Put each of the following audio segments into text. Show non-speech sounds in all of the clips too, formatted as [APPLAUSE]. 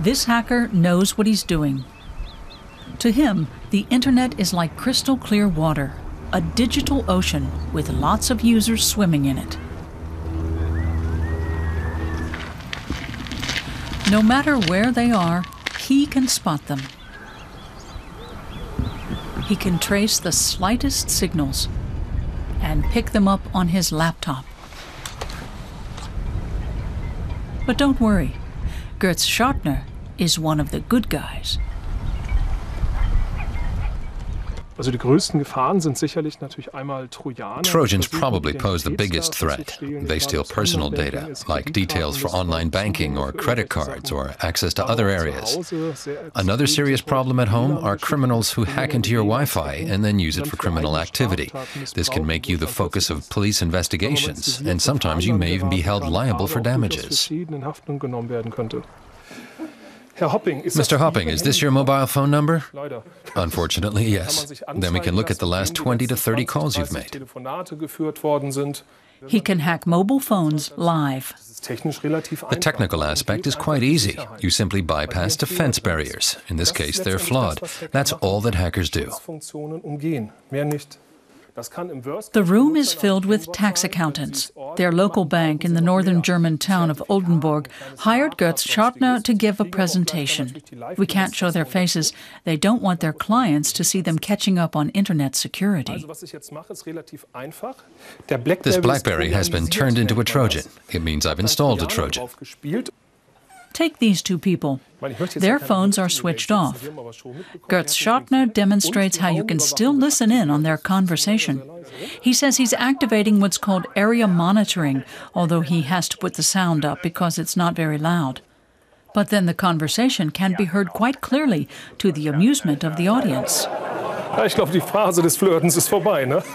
This hacker knows what he's doing. To him, the internet is like crystal clear water, a digital ocean with lots of users swimming in it. No matter where they are, he can spot them. He can trace the slightest signals and pick them up on his laptop. But don't worry, Götz Schartner is one of the good guys. Trojans probably pose the biggest threat. They steal personal data, like details for online banking or credit cards or access to other areas. Another serious problem at home are criminals who hack into your Wi Fi and then use it for criminal activity. This can make you the focus of police investigations, and sometimes you may even be held liable for damages. Mr. Hopping, is this your mobile phone number? Unfortunately, yes. Then we can look at the last 20 to 30 calls you've made. He can hack mobile phones live. The technical aspect is quite easy. You simply bypass defense barriers. In this case, they're flawed. That's all that hackers do. The room is filled with tax accountants. Their local bank in the northern German town of Oldenburg hired Götz Schartner to give a presentation. We can't show their faces. They don't want their clients to see them catching up on internet security. This BlackBerry has been turned into a Trojan. It means I've installed a Trojan. Take these two people. Their phones are switched off. Götz Schartner demonstrates how you can still listen in on their conversation. He says he's activating what's called area monitoring, although he has to put the sound up because it's not very loud. But then the conversation can be heard quite clearly to the amusement of the audience. Ich glaube, die Phase des Flirtens ist vorbei, ne? [LAUGHS]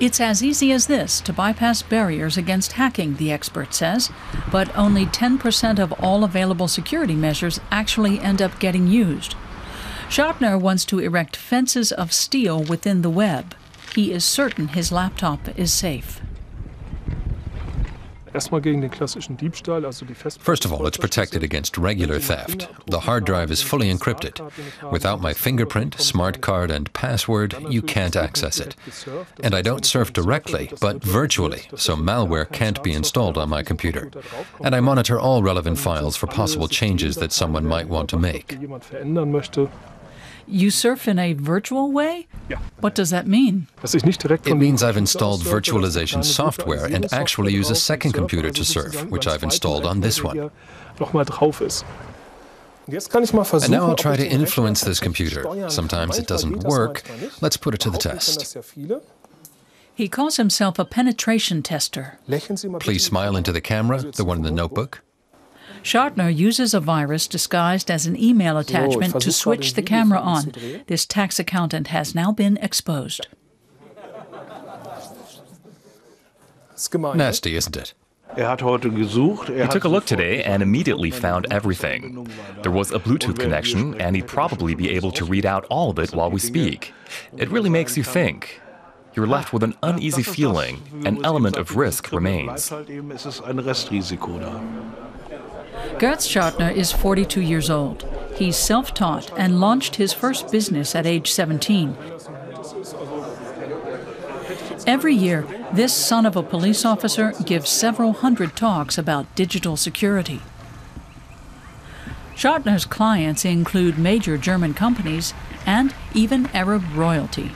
It's as easy as this to bypass barriers against hacking, the expert says, but only 10% of all available security measures actually end up getting used. Schartner wants to erect fences of steel within the web. He is certain his laptop is safe. First of all, it's protected against regular theft. The hard drive is fully encrypted. Without my fingerprint, smart card, and password, you can't access it. And I don't surf directly, but virtually, so malware can't be installed on my computer. And I monitor all relevant files for possible changes that someone might want to make. You surf in a virtual way? What does that mean? It means I've installed virtualization software and actually use a second computer to surf, which I've installed on this one. And now I'll try to influence this computer. Sometimes it doesn't work. Let's put it to the test. He calls himself a penetration tester. Please smile into the camera, the one in the notebook. Schartner uses a virus disguised as an email attachment to switch the camera on. This tax accountant has now been exposed. Nasty, isn't it? He took a look today and immediately found everything. There was a Bluetooth connection, and he'd probably be able to read out all of it while we speak. It really makes you think. You're left with an uneasy feeling. An element of risk remains. Götz Schartner is 42 years old. He's self taught and launched his first business at age 17. Every year, this son of a police officer gives several hundred talks about digital security. Schartner's clients include major German companies and even Arab royalty.